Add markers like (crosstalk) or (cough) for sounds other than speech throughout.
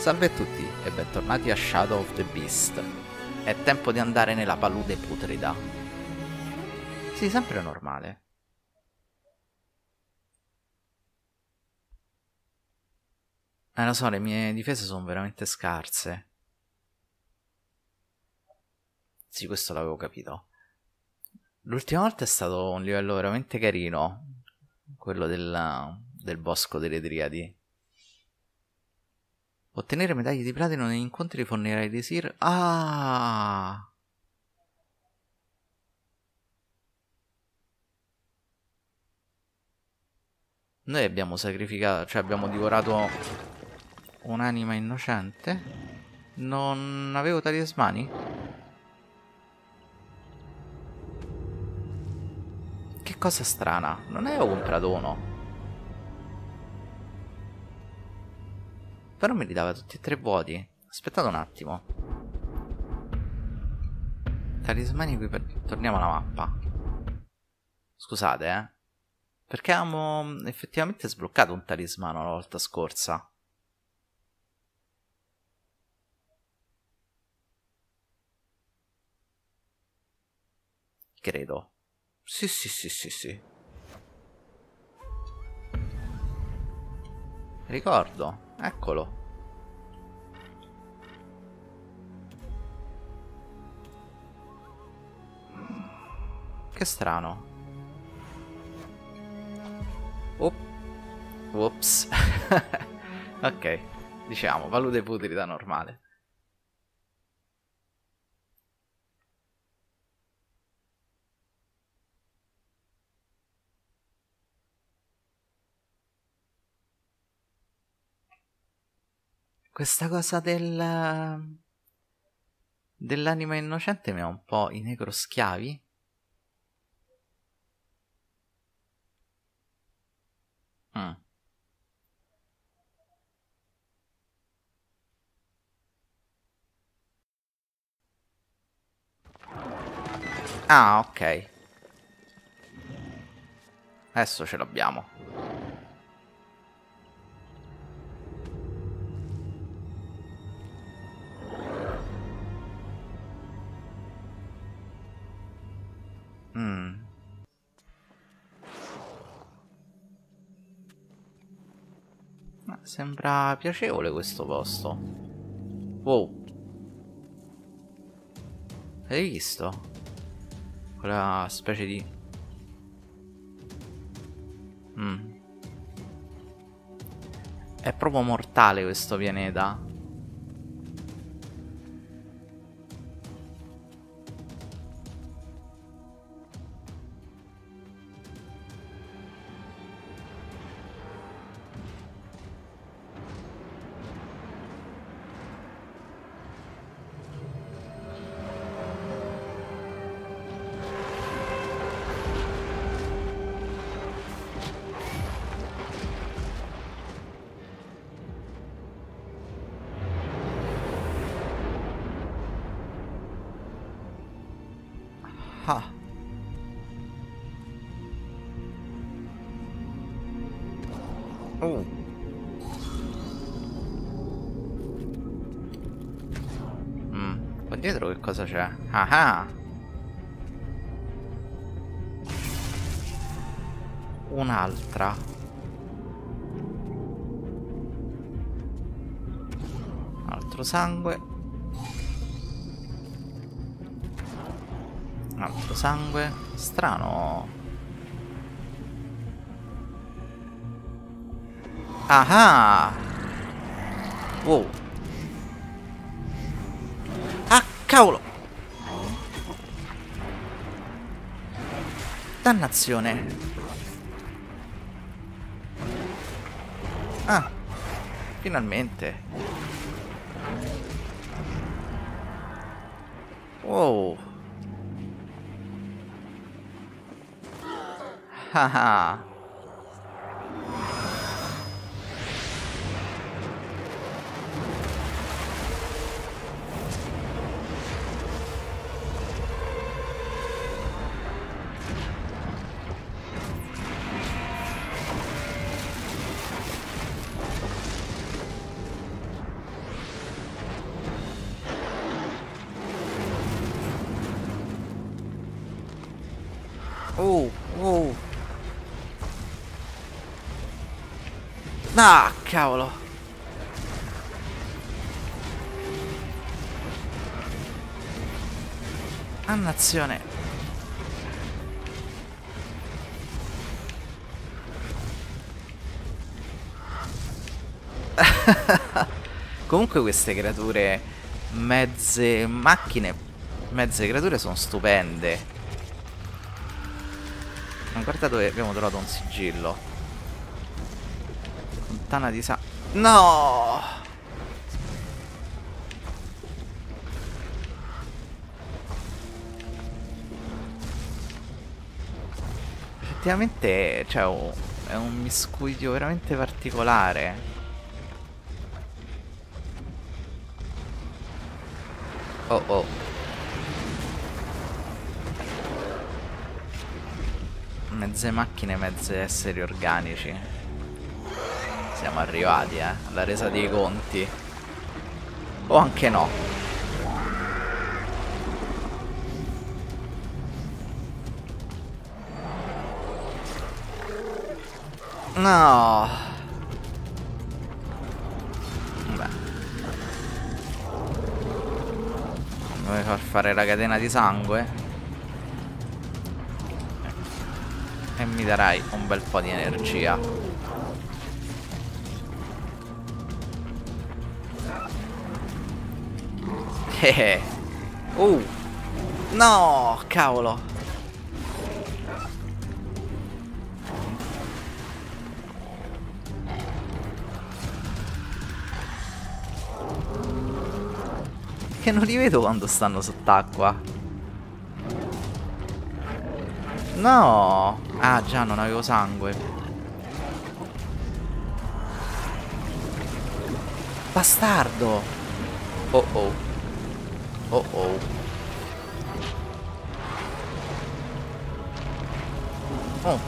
Salve a tutti e bentornati a Shadow of the Beast. È tempo di andare nella palude putrida. Sì, sempre normale. Eh lo so, le mie difese sono veramente scarse. Sì, questo l'avevo capito. L'ultima volta è stato un livello veramente carino. Quello del, del bosco delle Triadi. Ottenere medaglie di platino negli incontri fornirà i desir. Ah! Noi abbiamo sacrificato, cioè abbiamo divorato un'anima innocente. Non avevo talismani? Che cosa strana, non avevo comprato uno. Però me li dava tutti e tre vuoti. Aspettate un attimo. Talismani qui per... Torniamo alla mappa. Scusate, eh. Perché avevamo effettivamente sbloccato un talismano la volta scorsa. Credo. Sì, sì, sì, sì, sì. Ricordo. Eccolo. Che strano. Oh. Ops. (laughs) ok. Diciamo, valute putrida normale. Questa cosa del... dell'anima innocente mi ha un po' i necroschiavi. Mm. Ah, ok. Adesso ce l'abbiamo. Sembra piacevole questo posto. Wow. Hai visto? Quella specie di... Mm. È proprio mortale questo pianeta. Ah. Oh. Mm. Qua dietro che cosa c'è? Ah ah. Un'altra. Altro sangue. Altro sangue. Strano. Ah Wow. Ah, cavolo! Dannazione. Ah, finalmente. Wow. Haha. Oh, oh. Ah, cavolo. Annazione. (laughs) Comunque queste creature mezze macchine, mezze creature sono stupende. Guarda dove abbiamo trovato un sigillo. Fontana di sa... No! Effettivamente cioè, è un miscuglio veramente particolare. Oh oh. Mezze macchine, mezze esseri organici. Siamo arrivati, eh, alla resa dei conti. O anche no. No. Vuoi far fare la catena di sangue? E mi darai un bel po' di energia. Eh. uh. No, cavolo. Che non li vedo quando stanno sott'acqua. No! Ah già, non avevo sangue. Bastardo! Oh oh. Oh oh. Oh.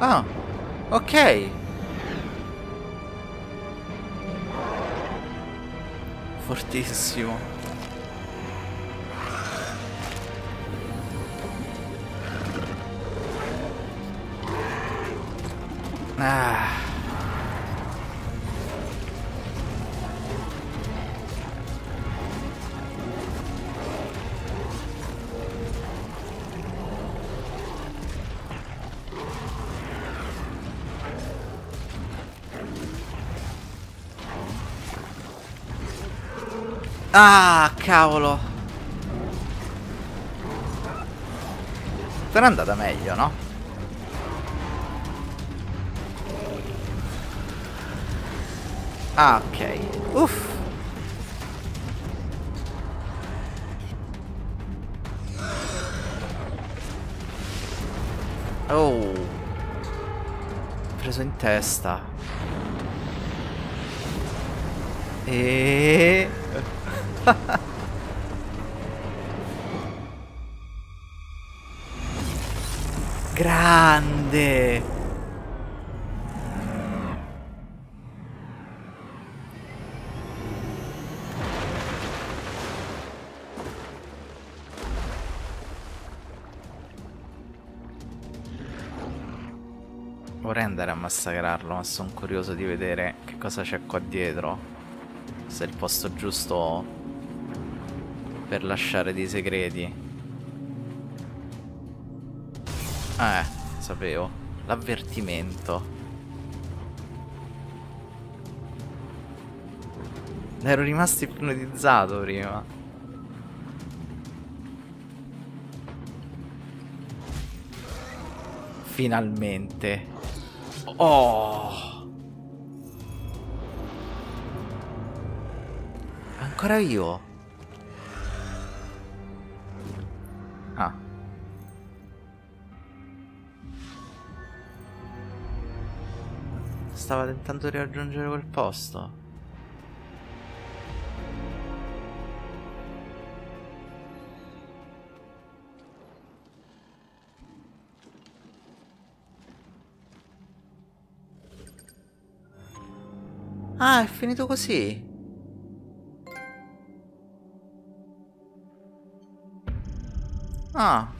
Ah, ok. Fortissimo. Ah. Ah, cavolo. Sarà andata meglio, no? Ah, ok. Uff. Oh. Preso in testa. E... (laughs) Grande! Massacrarlo, ma sono curioso di vedere che cosa c'è qua dietro. Se è il posto giusto per lasciare dei segreti. Eh, sapevo. L'avvertimento. Ero rimasto ipnotizzato prima. Finalmente. Oh! Ancora vivo? Ah. Stava tentando di raggiungere quel posto. Ah, è finito così. Ah.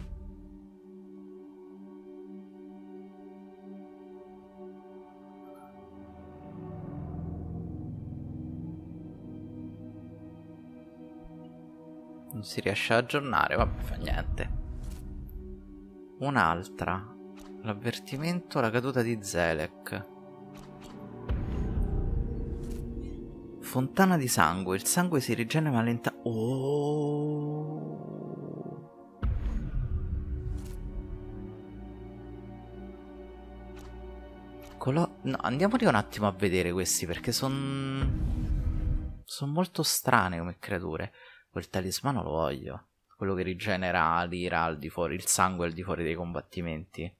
Non si riesce ad aggiornare, vabbè, fa niente. Un'altra. L'avvertimento, la caduta di Zelek. Fontana di sangue. Il sangue si rigenera lenta... Oh. Colo... No, andiamoli un attimo a vedere questi perché sono... Sono molto strane come creature. Quel talismano lo voglio. Quello che rigenera l'ira al di fuori, il sangue al di fuori dei combattimenti.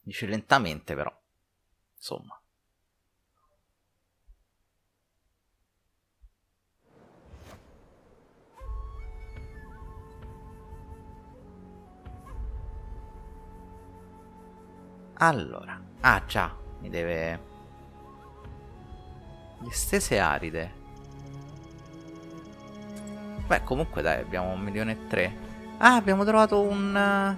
Dice lentamente però. Insomma. Allora. Ah già, mi deve... Le stese aride. Beh, comunque dai, abbiamo un milione e tre. Ah, abbiamo trovato un...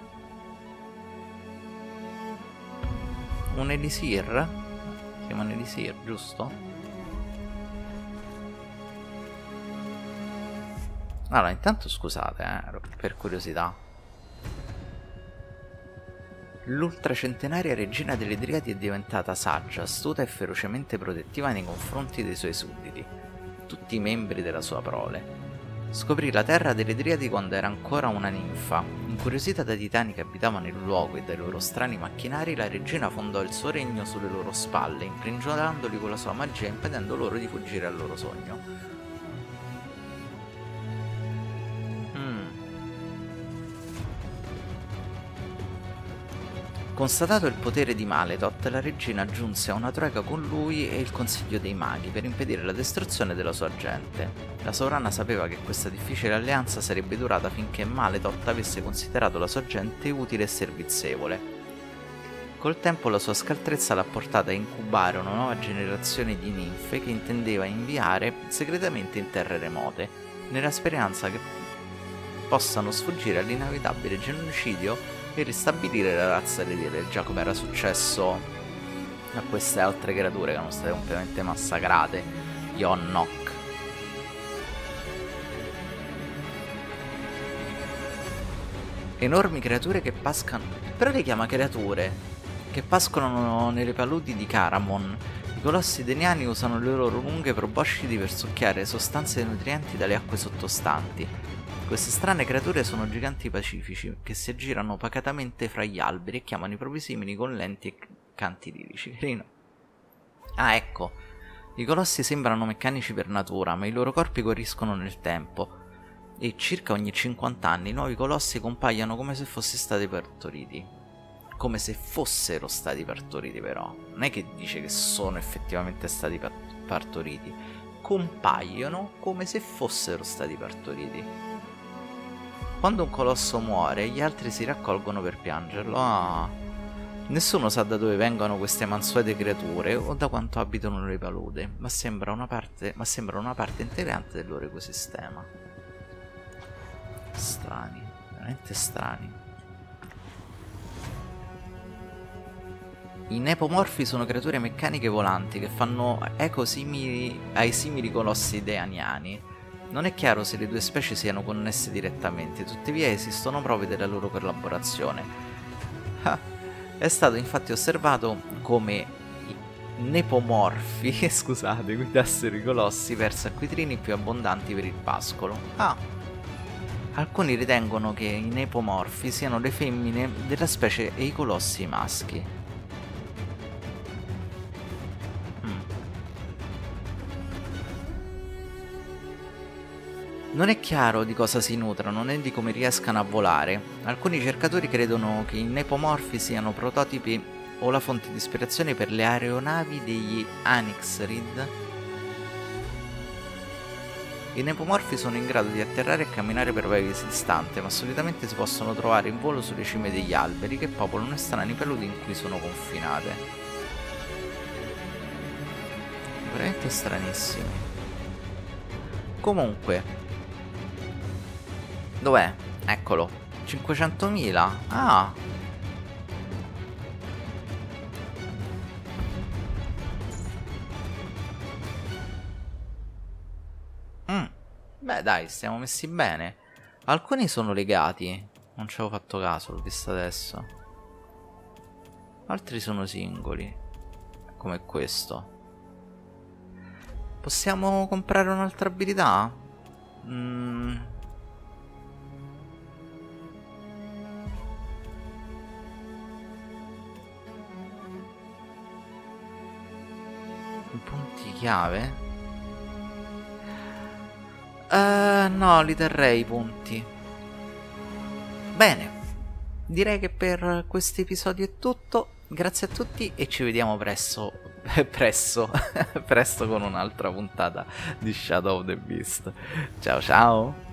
Un elisir? Si chiama un elisir, giusto? Allora, intanto scusate, eh, per curiosità. L'ultracentenaria regina delle Driadi è diventata saggia, astuta e ferocemente protettiva nei confronti dei suoi sudditi, tutti i membri della sua prole. Scoprì la terra delle Driadi quando era ancora una ninfa. Incuriosita dai titani che abitavano il luogo e dai loro strani macchinari, la regina fondò il suo regno sulle loro spalle, imprigionandoli con la sua magia e impedendo loro di fuggire al loro sogno. Constatato il potere di Maletot, la regina giunse a una troika con lui e il consiglio dei maghi per impedire la distruzione della sua gente. La sovrana sapeva che questa difficile alleanza sarebbe durata finché Maletot avesse considerato la sua gente utile e servizievole. Col tempo la sua scaltrezza l'ha portata a incubare una nuova generazione di ninfe che intendeva inviare segretamente in terre remote, nella speranza che possano sfuggire all'inevitabile genocidio e ristabilire la razza eredire, già come era successo a queste altre creature che erano state completamente massacrate, gli Onnok. Enormi creature che pascano, però le chiama creature, che pascolano nelle paludi di Caramon. I colossi deniani usano le loro lunghe proboscidi per succhiare sostanze nutrienti dalle acque sottostanti, queste strane creature sono giganti pacifici che si aggirano pacatamente fra gli alberi e chiamano i propri simili con lenti e canti lirici. Carino. Ah, ecco. I colossi sembrano meccanici per natura, ma i loro corpi corriscono nel tempo. E circa ogni 50 anni i nuovi colossi compaiono come se fossero stati partoriti. Come se fossero stati partoriti, però. Non è che dice che sono effettivamente stati partoriti. Compaiono come se fossero stati partoriti. Quando un colosso muore, gli altri si raccolgono per piangerlo. Ah. Nessuno sa da dove vengano queste mansuete creature o da quanto abitano le palude, ma sembra una parte, ma sembra una parte integrante del loro ecosistema. Strani, veramente strani. I nepomorfi sono creature meccaniche volanti che fanno eco simili ai simili colossi deaniani non è chiaro se le due specie siano connesse direttamente, tuttavia esistono prove della loro collaborazione. Ah, è stato infatti osservato come i nepomorfi, (laughs) scusate, guidassero i colossi verso acquitrini più abbondanti per il pascolo. Ah, alcuni ritengono che i nepomorfi siano le femmine della specie e i colossi maschi. Non è chiaro di cosa si nutrano né di come riescano a volare. Alcuni cercatori credono che i nepomorfi siano prototipi o la fonte di ispirazione per le aeronavi degli Anixrid. I nepomorfi sono in grado di atterrare e camminare per brevi distanze, ma solitamente si possono trovare in volo sulle cime degli alberi che popolano strani paludi in cui sono confinate. veramente stranissimi. Comunque. Dov'è? Eccolo. 500.000? Ah. Mm. Beh dai, stiamo messi bene. Alcuni sono legati. Non ci avevo fatto caso, l'ho visto adesso. Altri sono singoli. Come questo. Possiamo comprare un'altra abilità? Mm. Chiave? Uh, no, li terrei i punti. Bene, direi che per questo episodio è tutto. Grazie a tutti e ci vediamo presto, (laughs) presto, (laughs) presto con un'altra puntata di Shadow of the Beast. Ciao ciao!